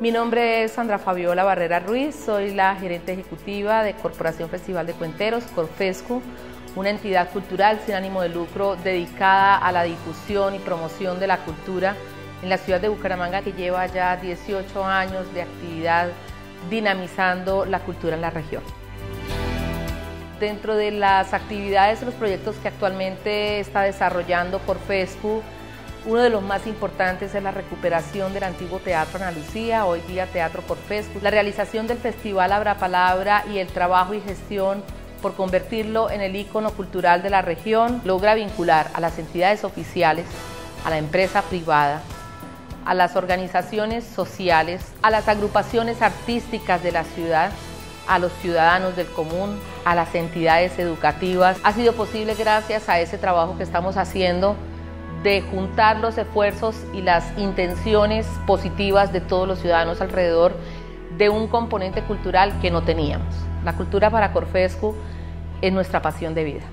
Mi nombre es Sandra Fabiola Barrera Ruiz, soy la gerente ejecutiva de Corporación Festival de Cuenteros, Corfescu, una entidad cultural sin ánimo de lucro dedicada a la difusión y promoción de la cultura en la ciudad de Bucaramanga que lleva ya 18 años de actividad dinamizando la cultura en la región. Dentro de las actividades los proyectos que actualmente está desarrollando Corfescu, uno de los más importantes es la recuperación del antiguo Teatro Ana Lucía, hoy día Teatro Corfescu, la realización del Festival Abra Palabra y el trabajo y gestión por convertirlo en el ícono cultural de la región, logra vincular a las entidades oficiales, a la empresa privada, a las organizaciones sociales, a las agrupaciones artísticas de la ciudad, a los ciudadanos del común, a las entidades educativas. Ha sido posible gracias a ese trabajo que estamos haciendo de juntar los esfuerzos y las intenciones positivas de todos los ciudadanos alrededor de un componente cultural que no teníamos. La cultura para Corfescu es nuestra pasión de vida.